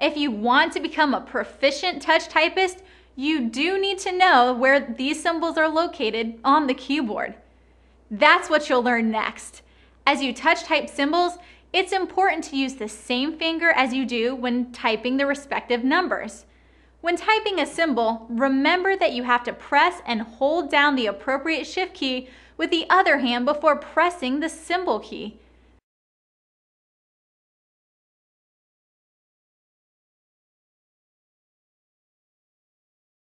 If you want to become a proficient touch typist, you do need to know where these symbols are located on the keyboard. That's what you'll learn next. As you touch type symbols, it's important to use the same finger as you do when typing the respective numbers. When typing a symbol, remember that you have to press and hold down the appropriate shift key with the other hand before pressing the symbol key.